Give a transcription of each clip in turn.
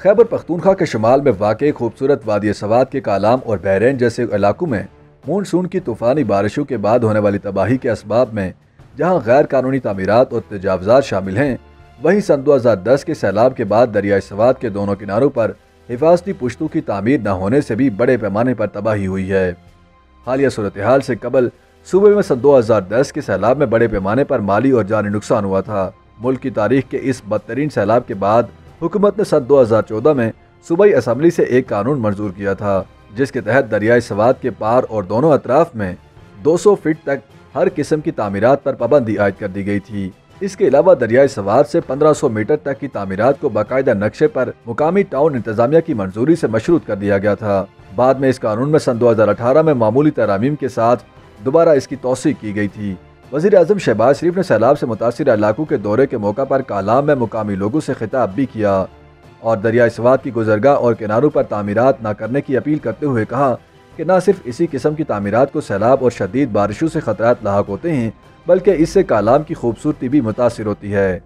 खैबर पख्तूनखा के शुमाल में वाक़ खूबसूरत वादी सवाद के कालाम और बहरीन जैसे इलाकों में मानसून की तूफ़ानी बारिशों के बाद होने वाली तबाही के इसबाब में जहाँ गैर कानूनी तमीरत और तजावजात शामिल हैं, वहीं सन दो हज़ार दस के सैलाब के बाद दरियाई सवाद के दोनों किनारों पर हिफाजती पुश्तों की तमीर न होने से भी बड़े पैमाने पर तबाही हुई है। हालिया सूरत हाल से कबल सूबे में सन दो हज़ार दस के सैलाब में बड़े पैमाने पर माली और जानी नुकसान हुआ था। मुल्क की तारीख के इस बदतरीन सैलाब के बाद हुकूमत ने सन 2014 में सूबाई असम्बली से एक कानून मंजूर किया था, जिसके तहत दरियाई सवाद के पार और दोनों अतराफ में 200 फीट तक हर किस्म की तमीरत पर पाबंदी आयद कर दी गई थी। इसके अलावा दरियाई सवाद से 1500 मीटर तक की तमीरत को बाकायदा नक्शे पर मुकामी टाउन इंतजामिया की मंजूरी से मशरूत कर दिया गया था। बाद में इस कानून में सन 2018 में मामूली तरामीम के साथ दोबारा इसकी तोसी की गई थी। वज़ीर अजम शहबाज शरीफ ने सैलाब से मुतासर इलाकों के दौरे के मौका पर कालाम में मुकामी लोगों से खिताब भी किया और दरियाई सवाद की गुजरगा और किनारों पर तमीरत न करने की अपील करते हुए कहा कि न सिर्फ़ इसी किस्म की तमीरत को सैलाब और शदीद बारिशों से खतरा लाक होते हैं, बल्कि इससे कालाम की खूबसूरती भी मुतासर होती है।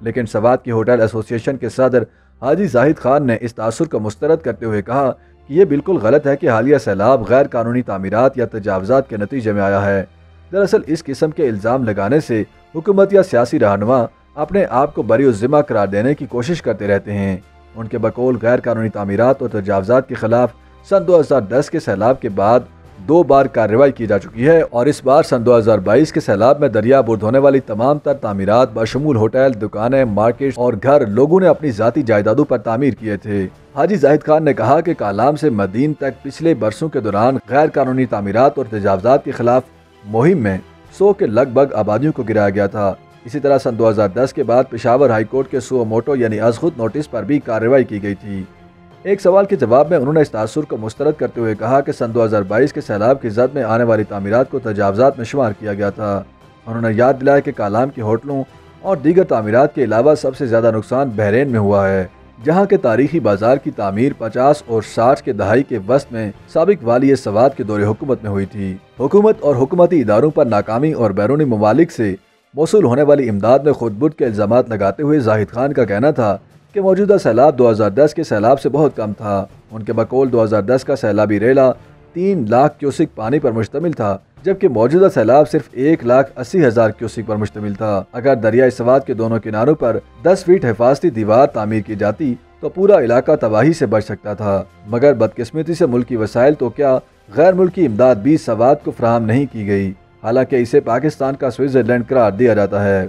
लेकिन सवाद की होटल एसोसिएशन के सदर हाजी जाहिद खान ने इस तासर को मुस्तरद करते हुए कहा कि यह बिल्कुल गलत है कि हालिया सैलाब गैर कानूनी तमीरत या तजावजात के नतीजे में आया है। दरअसल इस किस्म के इल्ज़ाम लगाने से हुकूमत या सियासी रहनुमा अपने आप को बरी ज़िम्मा करार देने की कोशिश करते रहते हैं। उनके बकौल गैर कानूनी तमीरत और तजावजात के खिलाफ सन 2010 के सैलाब के बाद दो बार कार्रवाई की जा चुकी है और इस बार सन 2022 के सैलाब में दरिया बुर्द होने वाली तमाम तर तमीरत, बशमूल होटल, दुकानें मार्केट और घर लोगों ने अपनी जाती जायदादों पर तामीर किए थे। हाजी जाहिद खान ने कहा कि कालाम से मदीन तक पिछले बरसों के दौरान गैर कानूनी तमीरत और तजावजात के खिलाफ मुहिम में सौ के लगभग आबादियों को गिराया गया था। इसी तरह सन 2010 के बाद पिशावर हाईकोर्ट के सो मोटो यानी अजखुद नोटिस पर भी कार्रवाई की गई थी। एक सवाल के जवाब में उन्होंने इस तासर को मुस्तरद करते हुए कहा कि सन 2022 के सैलाब की जद में आने वाली तमीरत को तजावजात में शुमार किया गया था। उन्होंने याद दिलाया कि कालाम के होटलों और दीगर तमीरत के अलावा सबसे ज़्यादा नुकसान बहरेन में हुआ है। जहाँ के तारीखी बाज़ार की तामीर पचास और साठ के दहाई के वस्त में सबक वाली सवाद के दौरे हुकूमत में हुई थी। हुकूमत और हुकूमती इदारों पर नाकामी और बैरूनी ममालिक से मौसू होने वाली इमदाद में खुदबुद के इल्ज़ाम लगाते हुए जाहिद खान का कहना था कि मौजूदा सैलाब दो हज़ार दस के सैलाब से बहुत कम था। उनके बकौल दो हज़ार दस का सैलाबी रेला तीन लाख क्यूसिक पानी पर मुश्तमिल था। जबकि मौजूदा सैलाब सिर्फ़ एक लाख अस्सी हज़ार क्यूसिक पर मुश्तमिल था। अगर दरियाई सवाद के दोनों किनारों पर दस फीट हिफाजती दीवार तामीर की जाती तो पूरा इलाका तबाही से बच सकता था। मगर बदकिस्मती से मुल्की वसाइल तो क्या गैर मुल्की इमदाद भी सवाद को फ्राहम नहीं की गई। हालाँकि इसे पाकिस्तान का स्विट्जरलैंड करार दिया जाता है।